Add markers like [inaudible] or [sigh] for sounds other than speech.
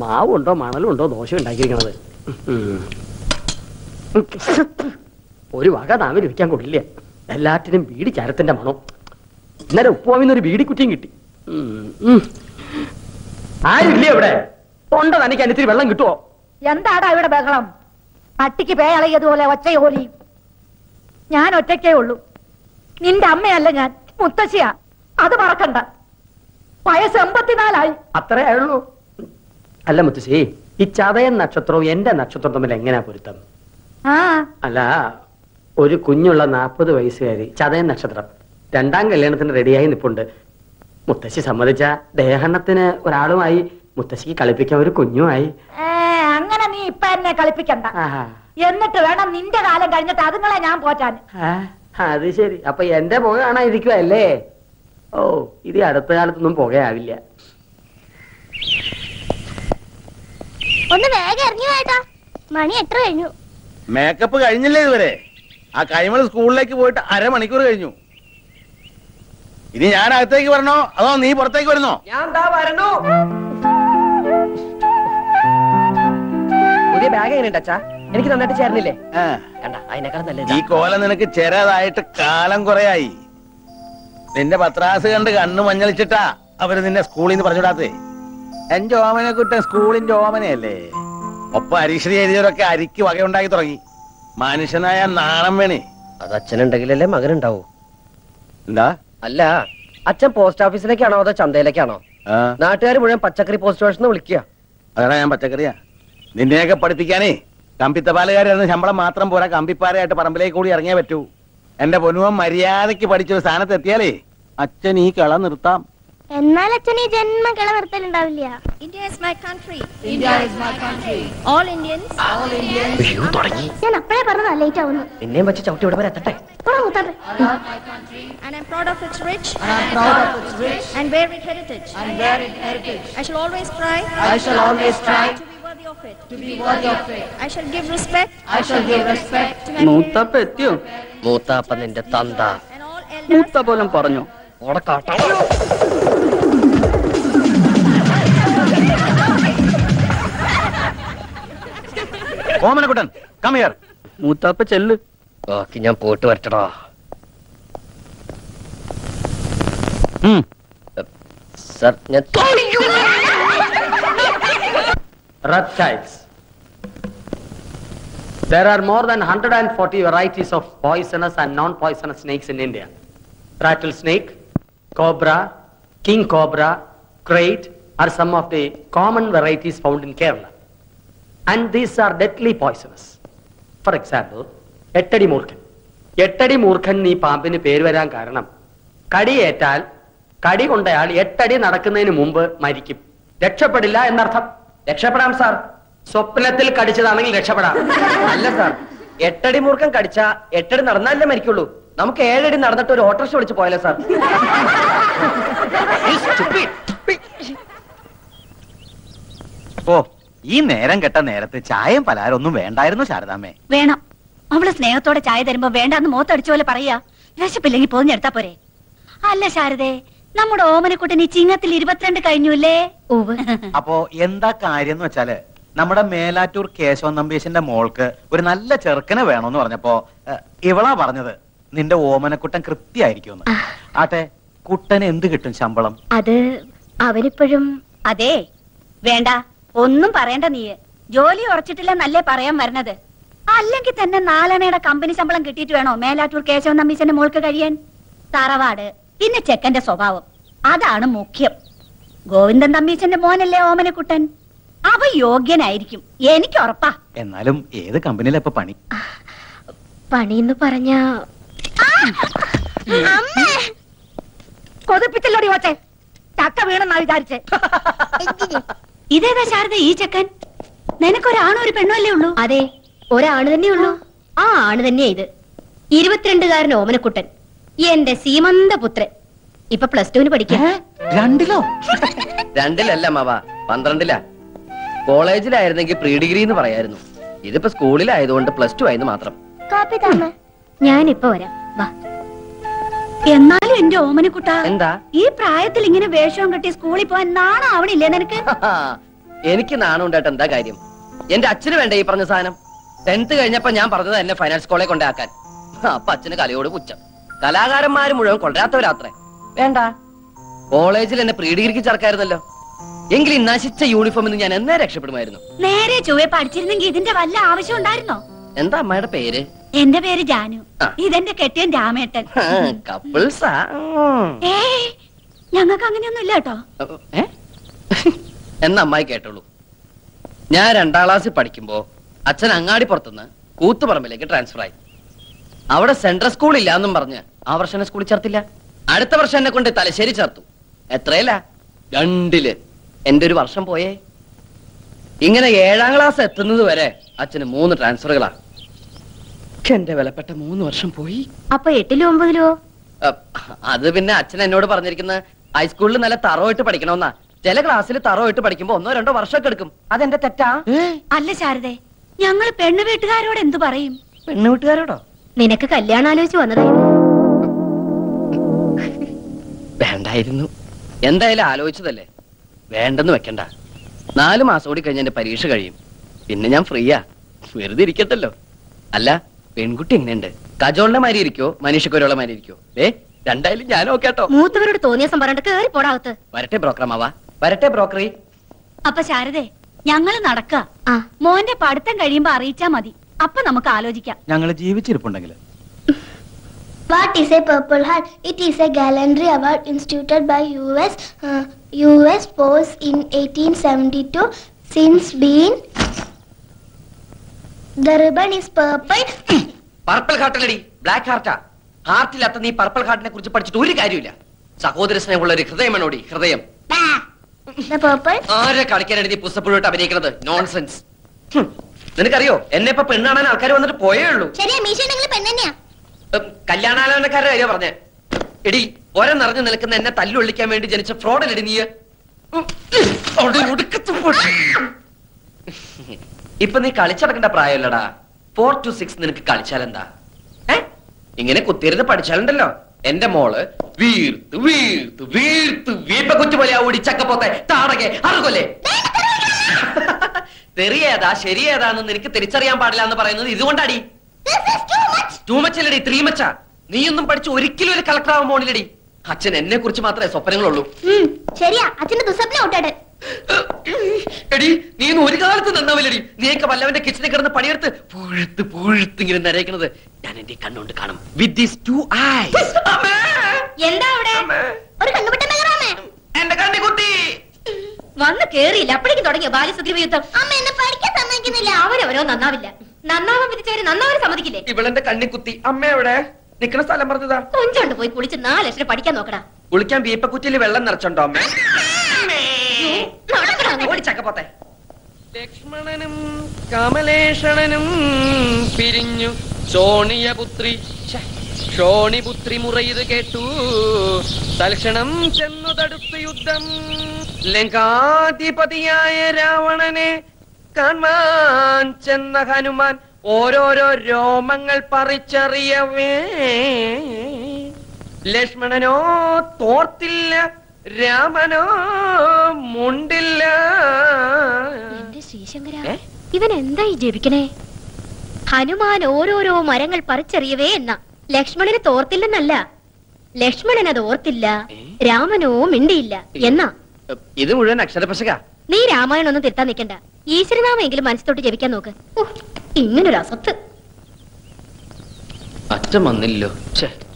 മാവുണ്ടോ മണലും ഉണ്ടോ ദോശ ഉണ്ടാക്കിയിരിക്കണത്? ഒരു വക താമര വെക്കാൻ കൊള്ളില്ല. എല്ലാറ്റിനും ബീഡി ചരത്തിന്റെ മണം. ഇന്നലെ ഉപ്പുവാമിന്ന് ഒരു ബീഡി കുറ്റിയും കിട്ടി. ആരുമില്ലേ ഇവിടെ? തൊണ്ട തനിക്ക് അനിത്തിരി വെള്ളം കിട്ടുമോ എന്താടാ ഇവിടെ ബഹളം? പട്ടിക്ക് പേയളയതുപോലെ ഒച്ചയോലി ഞാൻ ഒറ്റയ്ക്കേ ഉള്ളൂ. നിന്റെ അമ്മയല്ല ഞാൻ. മുത്തശ്ശിയാ. അത് മറക്കണ്ട. വയസ്സ് എൺപത്തിനാലായി. അത്രേ ആയുള്ളൂ. അല്ല മുത്തശ്ശി ഈ ചതയൻ നക്ഷത്രവും എന്റെ നക്ഷത്രം തമ്മിൽ എങ്ങനെയാ പൊരുത്തം? അല്ല ഒരു കുഞ്ഞുള്ള നാപ്പത് വയസ്സുകാരി ചതയൻ നക്ഷത്രം രണ്ടാം കല്യാണത്തിന് റെഡിയായി നിപ്പുണ്ട്. മുത്തശ്ശി സമ്മതിച്ച ദേഹണ്ണത്തിന് ഒരാളുമായി മുത്തശ്ശിക്ക് കളിപ്പിക്കാൻ ഒരു കുഞ്ഞുമായി. അങ്ങനെ നീ ഇപ്പൊ എന്നെ കളിപ്പിക്കണ്ട. എന്നിട്ട് വേണം നിന്റെ കാലം കഴിഞ്ഞിട്ട് അതുങ്ങളെ ഞാൻ പോറ്റാൻ. അത് ശരി. അപ്പൊ എന്റെ പുക കാണാതിരിക്കുവല്ലേ ഓ ഇത് അടുത്ത കാലത്തൊന്നും പുകയാവില്ല. ഒന്ന് വേഗം ഇറങ്ങി വേട്ടാ മണി എത്ര കഴിഞ്ഞു? മേക്കപ്പ് കഴിഞ്ഞില്ലേ ഇതുവരെ? ആ കൈമൾ സ്കൂളിലേക്ക് പോയിട്ട് അരമണിക്കൂർ കഴിഞ്ഞു. ഇനി ഞാൻ അകത്തേക്ക് വരണോ? അതോ നീ പുറത്തേക്ക് വരുന്നോ? ഞാൻ വരണു. പുതിയ ബാഗ് എങ്ങനെയുണ്ട് അച്ഛാ? എനിക്ക് നന്നായിട്ട് ചേർന്നില്ലേ കണ്ട അതിനേക്കാൾ നല്ലത് ഈ കോല നിനക്ക് ചേരാതായിട്ട് കാലം കുറയായി. നിന്റെ പത്രാസ് കണ്ട് കണ്ണു മഞ്ഞളിച്ചിട്ടാ അവർ നിന്നെ സ്കൂളിൽ നിന്ന് പറഞ്ഞുവിടാത്തേ എന്റെ ഓമനെ കുട്ടൻ സ്കൂളിന്റെ ഓമനയല്ലേ? ഒപ്പം അരീക്ഷണി എഴുതിയവരൊക്കെ അരിക്ക് വകയുണ്ടാക്കി തുടങ്ങി. മനുഷ്യനായ നാണം വേണേ. അത് അച്ഛനുണ്ടെങ്കിലല്ലേ മകനുണ്ടാവൂ. എന്താ? അല്ല അച്ഛൻ പോസ്റ്റ് ഓഫീസിലേക്കാണോ അതോ ചന്തയിലേക്കാണോ? നാട്ടുകാർ മുഴുവൻ പച്ചക്കറി പോസ്റ്റ് സ്റ്റേഷൻ വിളിക്കുക. അതാണ് ഞാൻ പച്ചക്കറിയാ. നിന്നെയൊക്കെ പഠിപ്പിക്കാനേ കമ്പിത്തപാലുകാരെന്ന് ശമ്പളം മാത്രം പോരാ കമ്പിപ്പാരയായിട്ട് പറമ്പിലേക്ക് കൂടി ഇറങ്ങിയേ പറ്റൂ. എന്റെ പൊന്നുവൻ മര്യാദയ്ക്ക് പഠിച്ചൊരു സ്ഥാനത്ത് എത്തിയാലേ അച്ഛൻ ഈ കള നിർത്താം. എന്നാൽ അച്ഛൻ India is my country India is my country all Indians all Indians you തുടങ്ങി. ഞാൻ അപ്പോഴേ പറഞ്ഞതാ ലേറ്റ് ആവുന്നു. എന്നേം വെച്ച് ചവിട്ടി ഇവിടെ വരെ എത്തട്ടെ. I am proud of its rich I am proud of its rich and where it and where it I shall always try I shall always try to be worthy of it I shall give respect I shall give respect Muthappa എത്തിയോ? മുത്തപ്പ നിന്റെ തന്ത. മുത്ത പോലും പറഞ്ഞു. അവിടെ കാട്ടാ. ഓമനക്കുട്ടൻ കമയർ മൂത്താപ്പ ചെല്ല് ബാക്കി ഞാൻ പോട്ട് വരട്ടടാ സർ ഞാൻ reptiles. There are more than 140 varieties of poisonous and non-poisonous snakes in India. Rattlesnake, cobra, king cobra, crate are some of the common varieties found in Kerala. And these are deadly poisonous for example എട്ടടി മൂർഖൻ. എട്ടടി മൂർഖൻ ഈ പാമ്പിന് പേര് വരാൻ കാരണം കടിയേറ്റാൽ കടി കൊണ്ടയാൾ എട്ടടി നടക്കുന്നതിന് മുമ്പ് മരിക്കും. രക്ഷപ്പെടില്ല എന്നർത്ഥം. രക്ഷപ്പെടാം സാർ സ്വപ്നത്തിൽ കടിച്ചതാണെങ്കിൽ രക്ഷപ്പെടാം. അല്ല സാർ എട്ടടി മൂർഖൻ കടിച്ച എട്ടടി നടന്നാലേ മരിക്കുള്ളൂ. നമുക്ക് ഏഴടി നടന്നിട്ട് ഒരു ഓട്ടോറിക്ഷ വിളിച്ച് പോയാലോ സാർ ഓ. ഈ നേരം കെട്ട നേരത്ത് ചായയും ഒന്നും വേണ്ടായിരുന്നു ശാരദാമ്മേ. വേണം. അവൾ സ്നേഹത്തോടെ ചായ തരുമ്പോ വേണ്ടാന്ന് മോത്തടിച്ച പോലെ പറയാ വിശപ്പില്ലെങ്കിൽ പോഞ്ഞെടുത്താ പോരെ. അല്ല ശാരദേ നമ്മുടെ ഓമനക്കുട്ടൻ ഈ ചിങ്ങത്തിൽ ഇരുപത്തിരണ്ട് കഴിഞ്ഞുല്ലേ? അപ്പോ എന്താ കാര്യം എന്ന് വെച്ചാൽ നമ്മുടെ മേലാറ്റൂർ കേശവൻ നമ്പീശന്റെ മോൾക്ക് ഒരു നല്ല ചെറുക്കനെ വേണമെന്ന് പറഞ്ഞപ്പോ ഇവളാ പറഞ്ഞത്. നിന്റെ ഓമനക്കുട്ടൻ കൃത്യായിരിക്കും ആട്ടെ കുട്ടന് എന്ത് കിട്ടും ശമ്പളം? അത് അവരിപ്പോഴും അതെ. വേണ്ട. ഒന്നും പറയണ്ട നീ ജോലി ഉറച്ചിട്ടില്ല നല്ലേ പറയാൻ വരണത്? അല്ലെങ്കിൽ തന്നെ നാലണയുടെ കമ്പനി ശമ്പളം കിട്ടിയിട്ട് വേണോ? മേലാറ്റൂർ കേശവൻ നമ്പീശന്റെ മോൾക്ക് കഴിയാൻ? തറവാട്. പിന്നെ ചെക്കന്റെ സ്വഭാവം. അതാണ് മുഖ്യം. ഗോവിന്ദൻ തമ്പീശന്റെ മോനല്ലേ ഓമനക്കുട്ടൻ? അവ യോഗ്യനായിരിക്കും. എനിക്ക് ഉറപ്പാ. എന്നാലും ഏത് കമ്പനിയിലാ പണി? പണി എന്ന് പറഞ്ഞ കൊതിപ്പിച്ചല്ലോടി ഓച്ചെ ചക്ക വീണെന്നാ വിചാരിച്ചേ. ഇതേതാ ശാരദ ഈ ചെക്കൻ? നിനക്കൊരാണോ ഒരു പെണ്ണോ അല്ലേ ഉള്ളൂ? അതെ ഒരാണ് തന്നെ ഉള്ളൂ. ആ ആണ് തന്നെയാ ഇത്. ഇരുപത്തിരണ്ടുകാരൻ ഓമനക്കുട്ടൻ. എന്റെ സീമന്ത പുത്രൻ. ഇപ്പൊ പ്ലസ് ടുവിന് പഠിക്കാം. രണ്ടിലോ? രണ്ടിലല്ല മാവ പന്ത്രണ്ടിലാ. കോളേജിലായിരുന്നെങ്കിൽ പ്രീ ഡിഗ്രി എന്ന് പറയായിരുന്നു. ഇതിപ്പോ സ്കൂളിലായതുകൊണ്ട് പ്ലസ് ടു ആയിരുന്നു മാത്രം. ഞാനിപ്പോ വരാം. വാ. എന്നാലും എന്റെ ഓമനക്കുട്ട എന്താ? ഈ പ്രായത്തിൽ ഇങ്ങനെ വേഷവും കെട്ടി സ്കൂളിൽ പോവാൻ നാണം ആവണില്ലേ നിനക്ക്? [laughs] എനിക്ക് നാണം ഉണ്ടായിട്ട് എന്താ കാര്യം? എന്റെ അച്ഛന് വേണ്ട ഈ പറഞ്ഞ സാധനം? ടെൻത്ത് കഴിഞ്ഞപ്പോ ഞാൻ പറഞ്ഞത് എന്നെ ഫൈനാൻസ് കോളേജ് കൊണ്ടാക്കാൻ അപ്പൊ അച്ഛന് കലയോട് പുച്ഛം. കലാകാരന്മാര് മുഴുവൻ കൊണ്ടുവരാത്തവരാത്രേ വേണ്ട. കോളേജിൽ എന്നെ പ്രീ ഡിഗ്രിക്ക് ചേർക്കായിരുന്നല്ലോ. എങ്കിൽ ഈ നശിച്ച യൂണിഫോമിൽ ഞാൻ എന്നേ രക്ഷപ്പെടുമായിരുന്നു. നേരെ ചൊവ്വെ പഠിച്ചിരുന്നെങ്കിൽ ഇതിന്റെ വല്ല ആവശ്യം ഉണ്ടായിരുന്നോ? എന്താ അമ്മയുടെ പേര്? എന്റെ പേര് ജാനു. ഇതെന്റെ കെട്ടിയൻ രാമേട്ടൻ. കപ്പിൾസാ. ഏ ഞങ്ങൾക്ക് അങ്ങനെയൊന്നും ഇല്ല കേട്ടോ? എന്ന അമ്മായി കേട്ടോളൂ. ഞാൻ രണ്ടാം ക്ലാസ്സിൽ പഠിക്കുമ്പോ അച്ഛൻ അങ്ങാടി പുറത്തുനിന്ന് കൂത്തുപറമ്പിലേക്ക് ട്രാൻസ്ഫർ ആയി. അവിടെ സെൻട്രൽ സ്കൂൾ ഇല്ല എന്നും പറഞ്ഞ് ആ വർഷം സ്കൂളിൽ ചേർത്തില്ല. അടുത്ത വർഷം എന്നെ കൊണ്ട് തലശ്ശേരി ചേർത്തു. എത്രയല്ല? രണ്ടിൽ. എന്റെ ഒരു വർഷം പോയേ. ഇങ്ങനെ ഏഴാം ക്ലാസ് എത്തുന്നത് വരെ അച്ഛന് മൂന്ന് ട്രാൻസ്ഫറുകളാ എന്റെ വിലപ്പെട്ട മൂന്ന് വർഷം പോയി. അപ്പൊ എട്ടിലോ ഒമ്പതിലോ? അത് പിന്നെ അച്ഛൻ എന്നോട് പറഞ്ഞിരിക്കുന്ന. ഹൈസ്കൂളിൽ നല്ല തറവായിട്ട് പഠിക്കണമെന്നാ. ചില ക്ലാസ്സിൽ തറവായിട്ട് പഠിക്കുമ്പോ ഒന്നോ രണ്ടോ വർഷമൊക്കെ എടുക്കും. അതെന്റെ തെറ്റാ? അല്ല ശാരദേ ഞങ്ങൾ പെണ്ണു വീട്ടുകാരോട് എന്തു പറയും? പെണ്ണു വീട്ടുകാരോടോ? നിനക്ക് കല്യാണം ആലോചിച്ച് വന്നതായിരുന്നു വേണ്ടായിരുന്നു. എന്തായാലും ആലോചിച്ചതല്ലേ? വേണ്ടെന്ന് വെക്കണ്ട. നാല് മാസം കൂടി കഴിഞ്ഞ് എന്റെ പരീക്ഷ കഴിയും. പിന്നെ ഞാൻ ഫ്രീയാ. വെറുതെ ഇരിക്കട്ടല്ലോ. അല്ല പെൺകുട്ടി എങ്ങനെയുണ്ട്? കജോളിനെ മാതിരി ഇരിക്കോ? മനുഷ്യക്കൊരുള്ള മാതിരി ഇരിക്കോ? ഏ രണ്ടായാലും ഞാനോ കേട്ടോ മൂത്തവരോട് തോന്നിയ പറഞ്ഞിട്ട് കേറി പോടാകത്ത് വരട്ടെ ബ്രോക്കറമാവാ വരട്ടെ ബ്രോക്കറി അപ്പൊ ശാരദേ ഞങ്ങൾ നടക്ക. മോന്റെ പഠിത്തം കഴിയുമ്പോ അറിയിച്ചാ മതി. അപ്പൊ നമുക്ക് ആലോചിക്കാം. ഞങ്ങൾ ജീവിച്ചിരിപ്പുണ്ടെങ്കിൽ What is a Purple Heart? It is a gallantry award instituted by US uh, US Force in 1872. Since been the ribbon is purple. Purple ഹാർട്ടല്ലടി black ഹാർട്ടാ ഹാർട്ടില്ലാത്ത നീ പർപ്പിൾ ഹാർട്ടിനെ കുറിച്ച് പഠിച്ചിട്ട് ഒരു കാര്യമില്ല. സഹോദര സ്നേഹമുള്ള ഒരു ഹൃദയമാണോടി ഹൃദയം. the purple. ആരെ കളിക്കാനാണ് നീ പുസ്തപ്പുഴോട്ട് അഭിനയിക്കുന്നത്? നോൺസെൻസ്. നിനക്കറിയോ? എന്നെ ഇപ്പൊ പെണ്ണാണാൻ ആൾക്കാർ വന്നിട്ട് പോയേ ഉള്ളൂ. ശരിയാ മീശ ഉണ്ടെങ്കിൽ പെണ്ണെന്നെയാ ഉം, കല്യാണാലോചനക്കാരുടെ കാര്യം പറഞ്ഞേ. എടി ഒര നിറഞ്ഞു നിൽക്കുന്ന എന്നെ തല്ലുള്ളിക്കാൻ വേണ്ടി ജനിച്ച ഫ്രോഡല്ലടി നീ ഉം, അവിടെ ഒടുക്കത്ത് പോട്ടെ. ഇപ്പൊ നീ കളിച്ചടക്കേണ്ട പ്രായമല്ലടാ ഫോർ ടു സിക്സ് നിനക്ക് കളിച്ചാലെന്താ? ഏ? ഇങ്ങനെ കുത്തിയിരുന്ന് പഠിച്ചാലുണ്ടല്ലോ. എന്റെ മോൾ വീർത്ത് വീർത്ത് വീർത്ത് വീപ്പ കുറ്റി പോലെ ഓടി ചക്കപ്പോത്തെ താടകെ അറുകൊല്ലേ? [laughs] തെറിയേതാ ശരിയേതാന്ന് നിനക്ക് തിരിച്ചറിയാൻ പാടില്ല എന്ന് പറയുന്നത് ഇതുകൊണ്ടാടി. ടൂമച്ചല്ലടി ത്രീമച്ച നീയൊന്നും പഠിച്ച് ഒരിക്കലും ഒരു കളക്ടർ ആവാൻ പോണില്ലടി. അച്ഛൻ എന്നെ കുറിച്ച് മാത്രമേ സ്വപ്നങ്ങളുള്ളൂ. ശരിയാ അച്ഛന്റെ ദുസ്വപ്നം ഔട്ടാട് എടി നീ ഒരു കാലത്ത് നന്നാവില്ലടി. നീയൊക്കെ വല്ലവന്റെ കിച്ചണിൽ കിടന്ന് പണിയെടുത്ത് പുഴുത്ത് പുഴുത്ത് ഇങ്ങനെ നരയിക്കണത് ഞാൻ എന്റെ കണ്ണുകൊണ്ട് കാണും. വിത്ത് ദീസ് ടു ഐസ് എന്താ അവിടെ? ഒരു കണ്ണുപെട്ട എന്റെ കണ്ണി കുട്ടി വന്ന് കേറിയില്ല. അപ്പോഴേക്കും തുടങ്ങിയ ബാലസുഗ്രീവ യുദ്ധം? അമ്മ എന്നെ പഠിക്കാൻ സമ്മതിക്കുന്നില്ല. അവരവരോ നന്നാവില്ല. നന്നാവാൻ വിധിച്ചവര് നന്നാവാൻ സമ്മതിക്കില്ലേ? ഇവളെന്റെ കണ്ണി കുത്തി അമ്മ എവിടെ? നിക്കണ സ്ഥലം പറഞ്ഞതാ. കൊഞ്ചോണ്ട് പോയി കുളിച്ച് നാല് ലക്ഷം പഠിക്കാൻ നോക്കടാ. കുളിക്കാൻ വീപ്പക്കുറ്റിയിൽ വെള്ളം നിറച്ചുണ്ടോ അമ്മ. ലക്ഷ്മണനും കമലേഷണനും പിരിഞ്ഞു. ശോണിയപുത്രി ഷോണി പുത്രി മുറയിത് കേട്ടു. തൽക്ഷണം ചെന്നു തടുത്ത് യുദ്ധം. ലങ്കാധിപതിയായ രാവണനെ കാണാൻ ചെന്ന ഹനുമാൻ ഓരോരോ രോമങ്ങൾ പറിച്ചറിയവേ. ലക്ഷ്മണനോ തോർത്തില്ല. രാമനോ മുണ്ടില്ല. എന്റെ ശ്രീശങ്കര ഇവൻ എന്തായി ജപിക്കണേ ഹനുമാൻ ഓരോരോ മരങ്ങൾ പറിച്ചെറിയവേ എന്ന. ലക്ഷ്മണന് തോർത്തില്ലെന്നല്ല. ലക്ഷ്മണൻ അത് ഓർത്തില്ല. രാമനോ മിണ്ടിയില്ല എന്നാ. ഇത് മുഴുവൻ അക്ഷരപശക നീ രാമായണം ഒന്നും തിരുത്താൻ നിൽക്കണ്ട. ഈശ്വരനാമെങ്കിലും മനസ്സിലോട്ട് ജപിക്കാൻ നോക്ക്. ഇങ്ങനൊരു അസത്ത് അച്ഛൻ വന്നില്ലോ